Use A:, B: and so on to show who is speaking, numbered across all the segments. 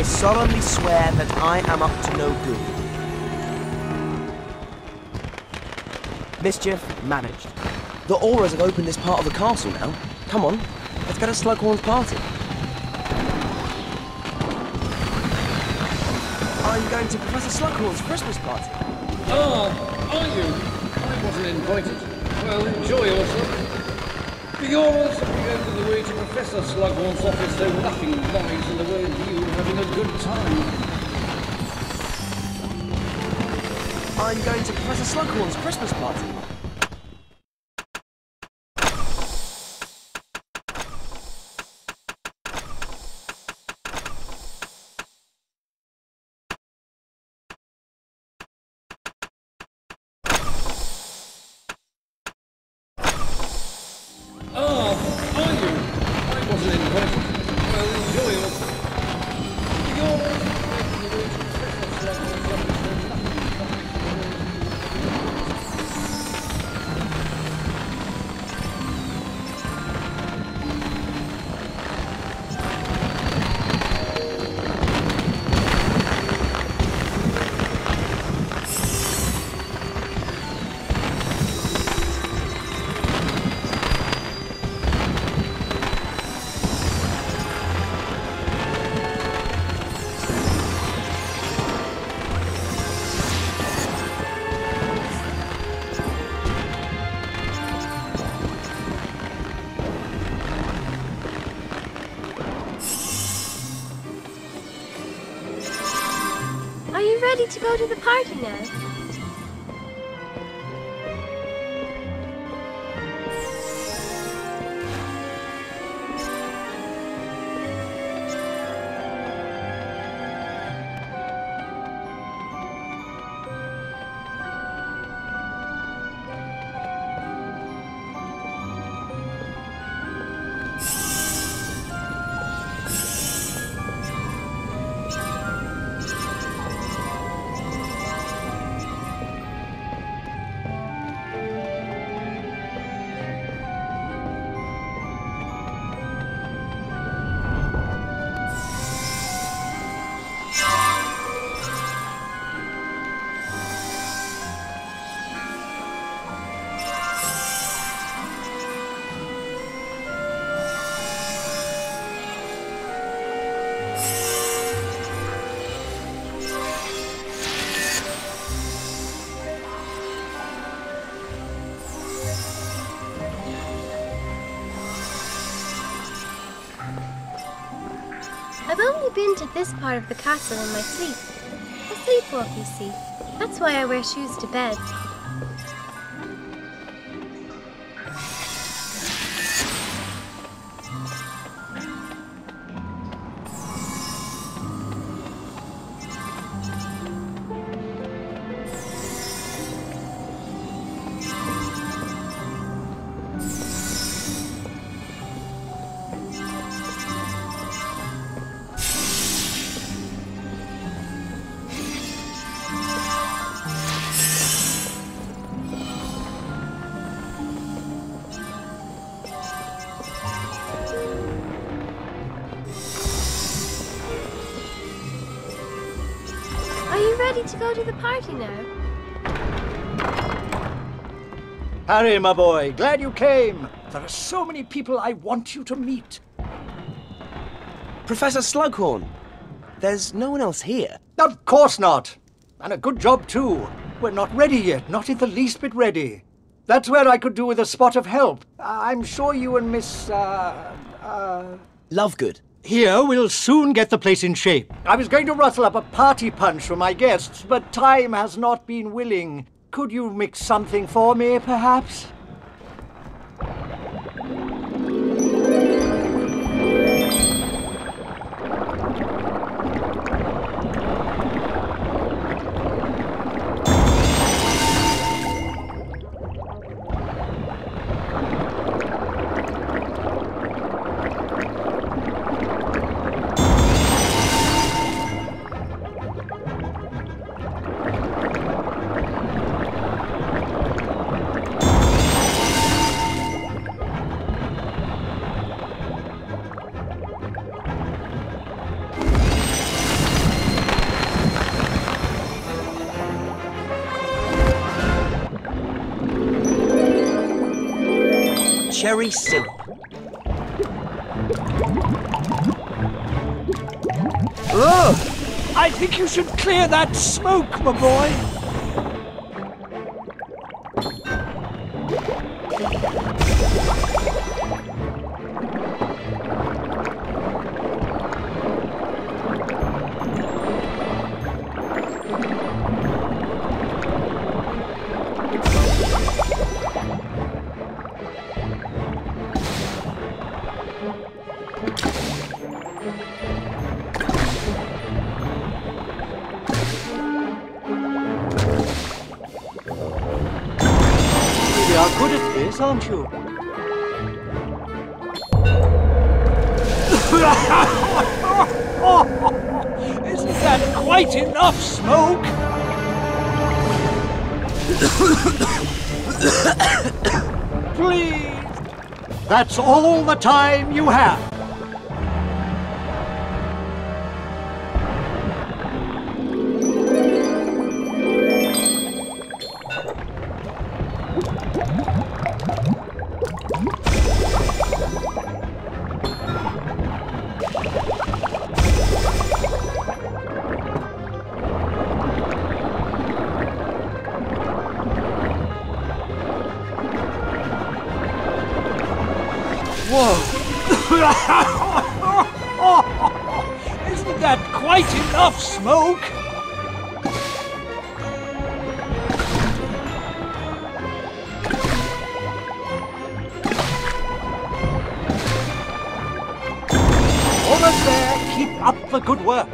A: I solemnly swear that I am up to no good. Mischief managed. The Aurors have opened this part of the castle now. Come on, let's go to Slughorn's party. I'm going to Professor Slughorn's Christmas party.
B: Ah, are you? I wasn't invited. Well, enjoy yourself. The Aurors have begun to the way to Professor Slughorn's office, though nothing lies in the way of you having a good time.
A: I'm going to Professor Slughorn's Christmas party.
B: Are you
C: ready to go to the party now? I've only been to this part of the castle in my sleep. I sleepwalk, you see. That's why I wear shoes to bed. To go to the party now?
D: Harry, my boy, glad you came. There are so many people I want you to meet.
A: Professor Slughorn, there's no one else here.
D: Of course not. And a good job, too. We're not ready yet, not in the least bit ready. That's where I could do with a spot of help. I'm sure you and Miss, uh, uh...
A: Lovegood.
D: Here, we'll soon get the place in shape. I was going to rustle up a party punch for my guests, but time has not been willing. Could you mix something for me, perhaps?
A: Cherry syrup. Ugh!
D: I think you should clear that smoke, my boy. Aren't you? Isn't that quite enough smoke? Please. That's all the time you have. Isn't that quite enough smoke? Almost there. Keep up the good work.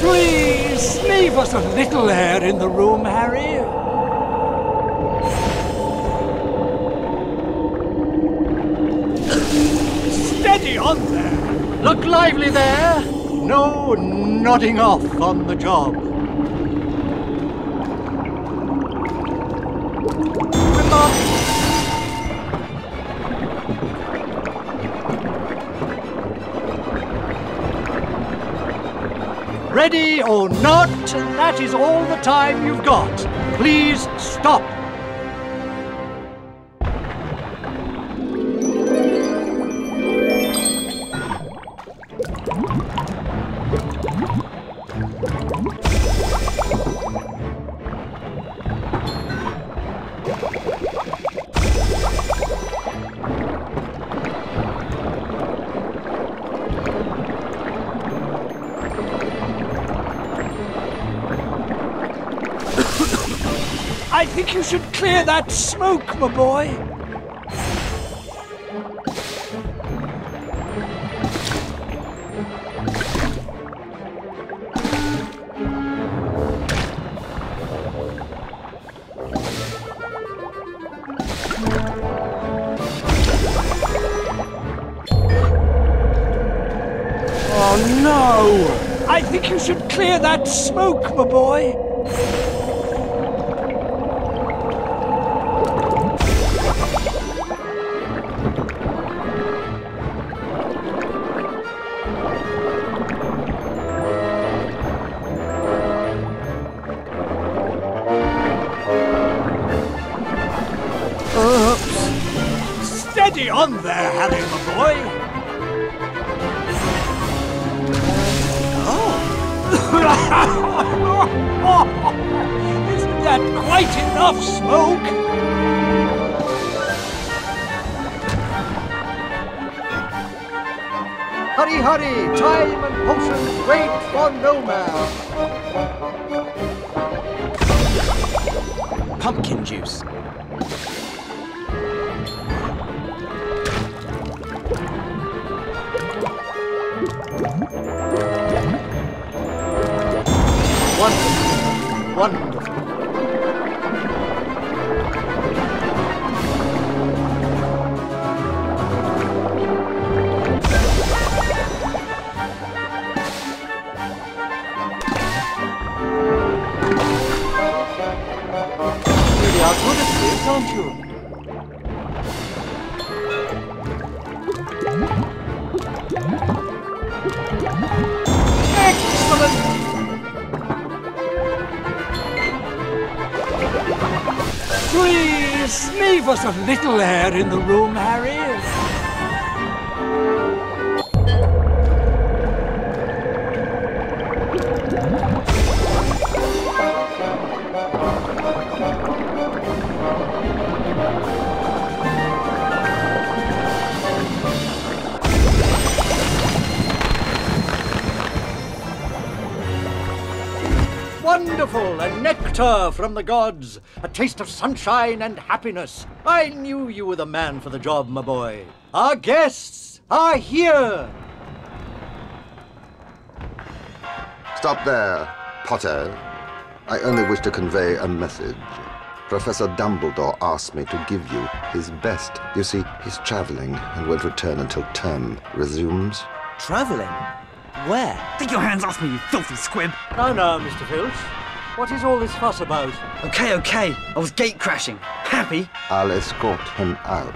D: Please, leave us a little air in the room, Harry. Steady on there. Look lively there. No nodding off on the job. Ready or not, that is all the time you've got. Please stop. I think you should clear that smoke, my boy.
A: Oh no!
D: I think you should clear that smoke, my boy. Steady on there, Harry, my boy. Oh. Isn't that quite enough smoke? Hurry, hurry! Time and potions wait for no man!
A: Pumpkin juice.
D: Wonderful. Really are good at this, aren't you? Please,
E: leave us a little air in the room, Harry.
D: Nectar from the gods! A taste of sunshine and happiness! I knew you were the man for the job, my boy. Our guests are here!
F: Stop there, Potter. I only wish to convey a message. Professor Dumbledore asked me to give you his best. You see, he's traveling and won't return until term resumes.
A: Travelling? Where?
G: Take your hands off me, you filthy squib!
D: Now, no, Mr. Filch. What is all this fuss about?
G: Okay, okay. I was gate crashing. Happy?
F: I'll escort him out.